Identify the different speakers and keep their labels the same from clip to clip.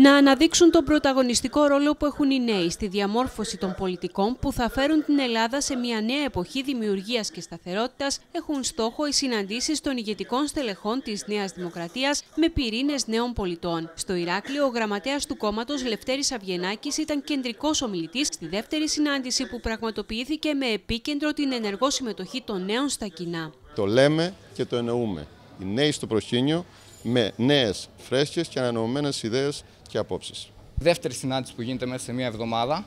Speaker 1: να αναδείξουν τον πρωταγωνιστικό ρόλο που έχουν οι νέοι στη διαμόρφωση των πολιτικών που θα φέρουν την Ελλάδα σε μια νέα εποχή δημιουργίας και σταθερότητας, έχουν στόχο οι συναντήσεις των ηγετικών στελεχών της Νέας Δημοκρατίας με πυρήνες νέων πολιτών. Στο Ηράκλειο, ο γραμματέας του κόμματος Λευτέρης Αυγενάκη ήταν κεντρικός ομιλητής στη δεύτερη συνάντηση που πραγματοποιήθηκε με επίκεντρο την ενεργό συμμετοχή των νέων στα κοινά.
Speaker 2: Το λέμε και το εννοούμε. Οι νέοι στο προσκήνιο με νέες, φρέσκες και ανανεωμένε ιδέες και απόψεις.
Speaker 3: Δεύτερη συνάντηση που γίνεται μέσα σε μία εβδομάδα,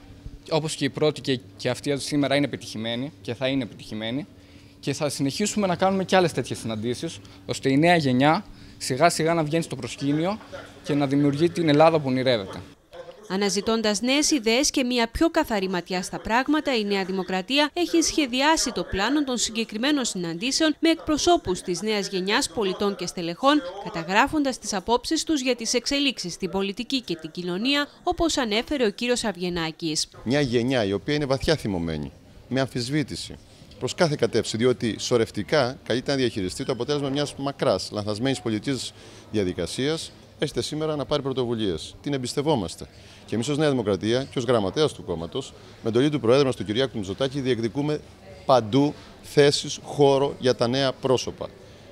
Speaker 3: όπως και η πρώτη και, και αυτή σήμερα είναι επιτυχημένη και θα είναι επιτυχημένη. Και θα συνεχίσουμε να κάνουμε και άλλες τέτοιες συναντήσεις, ώστε η νέα γενιά σιγά σιγά να βγαίνει στο προσκήνιο και να δημιουργεί την Ελλάδα που ονειρεύεται.
Speaker 1: Αναζητώντας νέες ιδέες και μια πιο καθαρή ματιά στα πράγματα, η Νέα Δημοκρατία έχει σχεδιάσει το πλάνο των συγκεκριμένων συναντήσεων με εκπροσώπους της νέας γενιάς πολιτών και στελεχών, καταγράφοντας τις απόψεις τους για τις εξελίξεις στην πολιτική και την κοινωνία, όπως ανέφερε ο κύριος Αυγενάκης.
Speaker 2: Μια γενιά η οποία είναι βαθιά θυμωμένη, με αμφισβήτηση, προς κάθε κατεύθυνση, διότι σωρευτικά καλείται να διαχειριστεί το αποτέλεσμα μιας μακράς, λανθασμένης πολιτικής διαδικασίας έρχεται σήμερα να πάρει πρωτοβουλίες. Την εμπιστευόμαστε. Και εμείς ως Νέα Δημοκρατία και ως γραμματέας του κόμματος, με εντολή του Προέδρου μας, του Κυριάκου Μητσοτάκη, διεκδικούμε παντού θέσεις, χώρο για τα νέα πρόσωπα.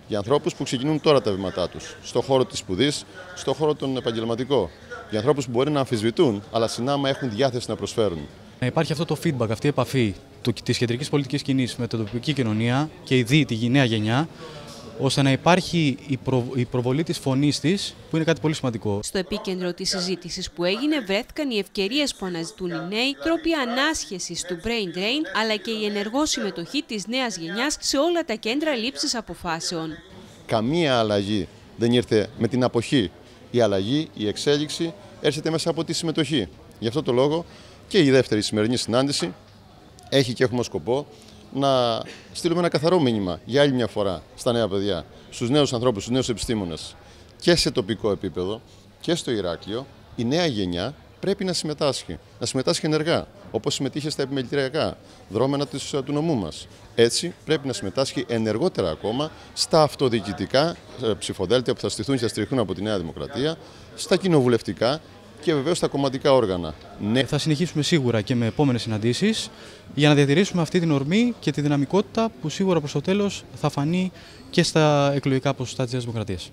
Speaker 2: Για ανθρώπους που ξεκινούν τώρα τα βήματά τους, στον χώρο της σπουδής, στον χώρο τον επαγγελματικό. Για ανθρώπους που μπορεί να αμφισβητούν, αλλά συνάμα έχουν διάθεση να προσφέρουν.
Speaker 4: Υπάρχει αυτό το feedback, αυτή η επαφή της κεντρικής πολιτικής κοινή με την τοπική κοινωνία και η τη νέα γενιά, ώστε να υπάρχει η, προ... η προβολή της φωνής της, που είναι κάτι πολύ σημαντικό.
Speaker 1: Στο επίκεντρο της συζήτησης που έγινε βρέθηκαν οι ευκαιρίες που αναζητούν οι νέοι, τρόποι ανάσχεσης του brain drain, αλλά και η ενεργό συμμετοχή της νέας γενιάς σε όλα τα κέντρα λήψης αποφάσεων.
Speaker 2: Καμία αλλαγή δεν ήρθε με την αποχή. Η αλλαγή, η εξέλιξη έρχεται μέσα από τη συμμετοχή. Γι' αυτό το λόγο και η δεύτερη σημερινή συνάντηση έχει και έχουμε σκοπό να στείλουμε ένα καθαρό μήνυμα για άλλη μια φορά στα νέα παιδιά, στους νέους ανθρώπους, στους νέους επιστήμονες και σε τοπικό επίπεδο και στο Ηράκλειο, η νέα γενιά πρέπει να συμμετάσχει. Να συμμετάσχει ενεργά, όπως συμμετείχε στα επιμελητηριακά δρόμενα της, του νομού μας. Έτσι, πρέπει να συμμετάσχει ενεργότερα ακόμα στα αυτοδιοικητικά ε, ψηφοδέλτια που θα στηθούν και θα στηριχθούν από τη Νέα Δημοκρατία, στα κοινοβουλευτικά και βεβαίως τα κομματικά όργανα.
Speaker 4: Ναι. Θα συνεχίσουμε σίγουρα και με επόμενες συναντήσεις για να διατηρήσουμε αυτή την ορμή και τη δυναμικότητα που σίγουρα προς το τέλος θα φανεί και στα εκλογικά ποσοστά της Δημοκρατίας.